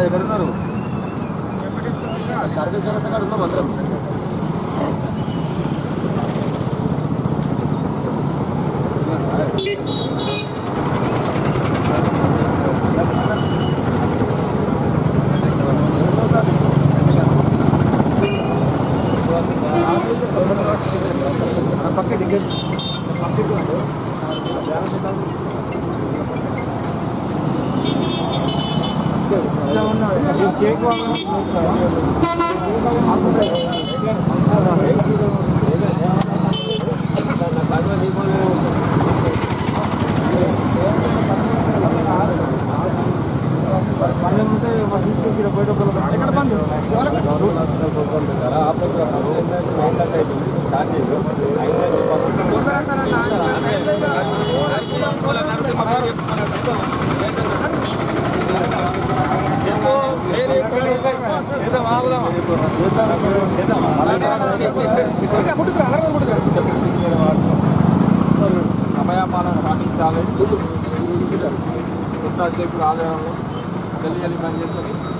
ఎక్కడున్నారు సర్వీస్ ఉన్నాం అందరం పక్కకి టికెట్ పక్కకి కేక్ సమయపాలన పాటించాలి కొత్త అధ్యక్షుడు ఆదాయంలో తెలియాలి పని చేసుకొని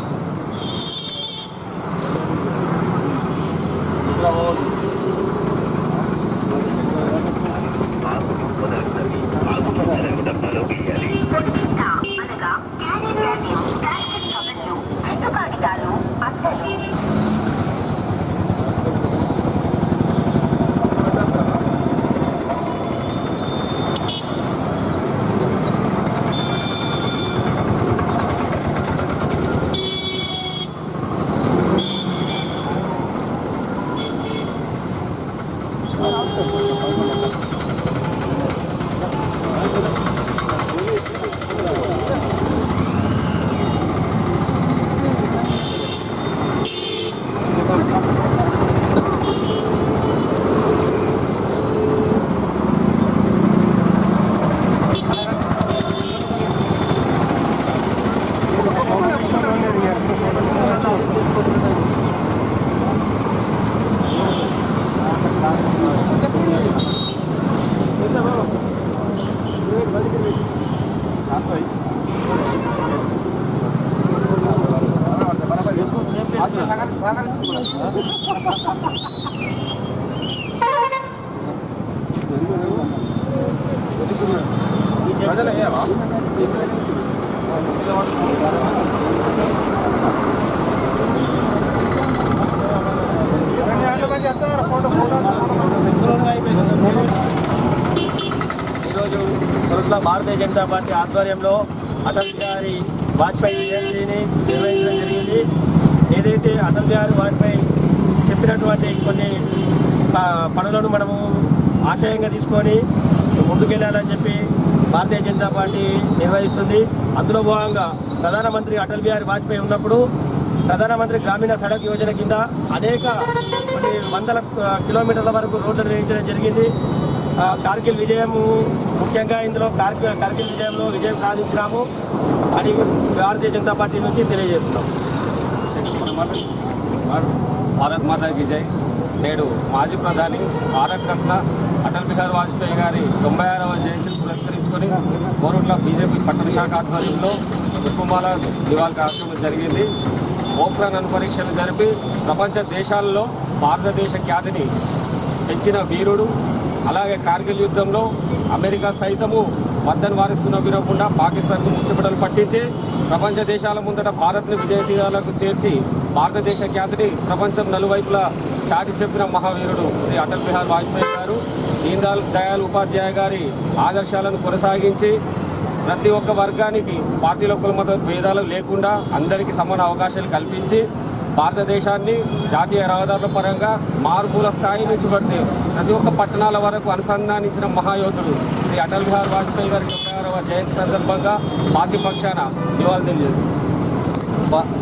ఈరోజు కొరట్ల భారతీయ జనతా పార్టీ ఆధ్వర్యంలో అటల్ బిహారీ వాజ్పేయి జయంతిని నిర్వహించడం జరిగింది. ఏదైతే అటల్ బిహారీ వాజ్పేయి చెప్పినటువంటి కొన్ని పనులను మనము ఆశయంగా తీసుకొని ముందుకెళ్ళాలని చెప్పి భారతీయ జనతా పార్టీ నిర్వహిస్తుంది. అందులో భాగంగా ప్రధానమంత్రి అటల్ బిహారీ వాజ్పేయి ఉన్నప్పుడు ప్రధానమంత్రి గ్రామీణ సడక్ యోజన కింద అనేక కొన్ని వందల కిలోమీటర్ల వరకు రోడ్లు నిర్మించడం జరిగింది. కార్గిల్ విజయము ముఖ్యంగా ఇందులో కార్గిల్ కార్గిల్ విజయంలో విజయం సాధించినాము అని భారతీయ జనతా పార్టీ నుంచి తెలియజేస్తున్నాం. భారత్ మాతా కి జై. నేడు మాజీ ప్రధాని భారత్ రత్న అటల్ బిహారీ వాజ్పేయి గారి తొంభై ఆరవ జయంతిని పురస్కరించుకొని కోరుట్ల బీజేపీ పట్టణ శాఖ ఆధ్వర్యంలో పుష్పమాల దివాళ కార్యక్రమం జరిగింది. ఓక్రాన్ అను పరీక్షలు జరిపి ప్రపంచ దేశాల్లో భారతదేశ ఖ్యాతిని పెంచిన వీరుడు అలాగే కార్గిల్ యుద్ధంలో అమెరికా సైతము మద్దతు వారిస్తున్న వినకుండా పాకిస్తాన్కు ముచ్చుబిడలు పట్టించి ప్రపంచ దేశాల ముందట భారత్ని విజయ తీరాలకు చేర్చి భారతదేశ ఖ్యాతిని ప్రపంచం నలువైపులా చాటి చెప్పిన మహావీరుడు శ్రీ అటల్ బిహారీ వాజ్పేయి గారు దీన్ దయాల్ ఉపాధ్యాయ గారి ఆదర్శాలను కొనసాగించి ప్రతి ఒక్క వర్గానికి పార్టీల కులమత భేదాలు లేకుండా అందరికీ సమాన అవకాశాలు కల్పించి భారతదేశాన్ని జాతీయ రహదారుల పరంగా మారుమూల స్థాయి నుంచి పడితే ప్రతి ఒక్క పట్టణాల వరకు అనుసంధానించిన మహాయోధుడు శ్రీ అటల్ బిహారీ వాజ్పేయి గారి తొంభై జయంతి సందర్భంగా పార్టీ పక్షాన నివాళులు తెలియజేస్తుంది.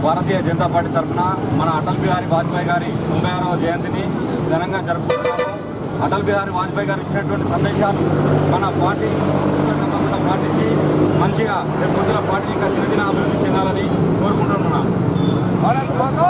భారతీయ జనతా పార్టీ తరఫున మన అటల్ బిహారీ వాజ్పేయి గారి తొంభై ఆరవ జయంతిని ఘనంగా జరుపుకుంటున్నాము. అటల్ బిహారీ వాజ్పేయి గారు ఇచ్చినటువంటి సందేశాలు మన పార్టీ తప్పకుండా పాటించి మంచిగా రేపు పొద్దున పార్టీ ఇంకా దినదిన అభివృద్ధి చెందాలని కోరుకుంటున్నాను భారత్ మాతా